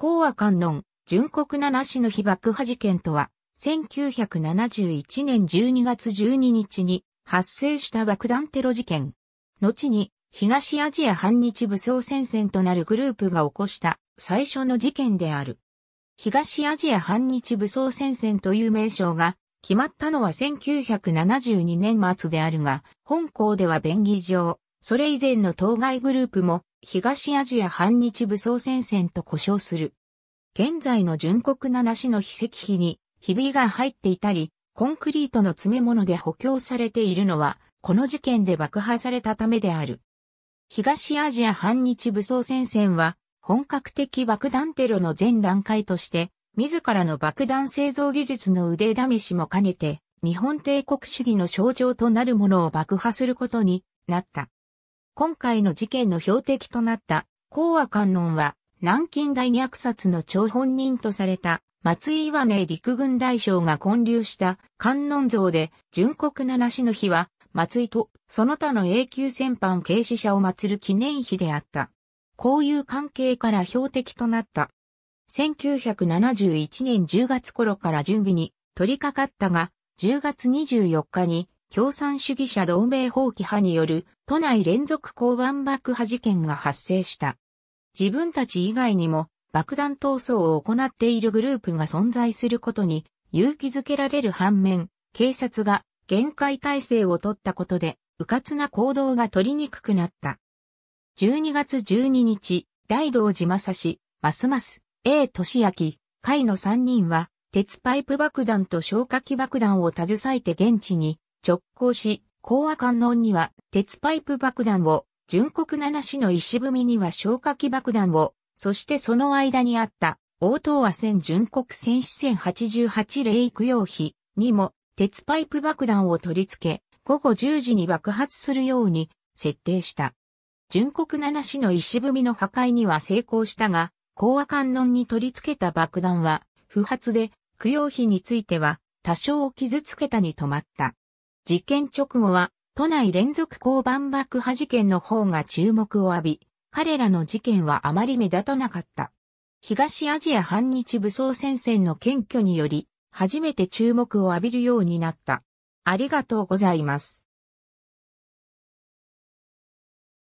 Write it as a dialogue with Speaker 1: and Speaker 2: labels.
Speaker 1: 講和観音、純国七市の被爆破事件とは、1971年12月12日に発生した爆弾テロ事件。後に東アジア反日武装戦線となるグループが起こした最初の事件である。東アジア反日武装戦線という名称が決まったのは1972年末であるが、本校では便宜上、それ以前の当該グループも東アジア反日武装戦線と呼称する。現在の純国七市の秘跡碑に、ひびが入っていたり、コンクリートの詰め物で補強されているのは、この事件で爆破されたためである。東アジア反日武装戦線は、本格的爆弾テロの前段階として、自らの爆弾製造技術の腕試しも兼ねて、日本帝国主義の象徴となるものを爆破することになった。今回の事件の標的となった講和観音は南京大虐殺の張本人とされた松井岩根陸軍大将が建立した観音像で純国七市の日は松井とその他の永久戦犯軽死者を祀る記念碑であった。こういう関係から標的となった。1971年10月頃から準備に取り掛かったが、10月24日に共産主義者同盟放棄派による都内連続交番爆破事件が発生した。自分たち以外にも爆弾闘争を行っているグループが存在することに勇気づけられる反面、警察が限界体制を取ったことで、迂闊な行動が取りにくくなった。12月12日、大道寺正史、ますます、A 俊明、会の3人は、鉄パイプ爆弾と消火器爆弾を携えて現地に直行し、講和観音には鉄パイプ爆弾を、純国七市の石踏みには消火器爆弾を、そしてその間にあった応答和線純国戦士線88霊育用費にも鉄パイプ爆弾を取り付け、午後10時に爆発するように設定した。純国七市の石踏みの破壊には成功したが、講和観音に取り付けた爆弾は不発で、供養費については多少を傷つけたに止まった。事件直後は都内連続交番爆破事件の方が注目を浴び、彼らの事件はあまり目立たなかった。東アジア反日武装戦線の検挙により、初めて注目を浴びるようになった。ありがとうございます。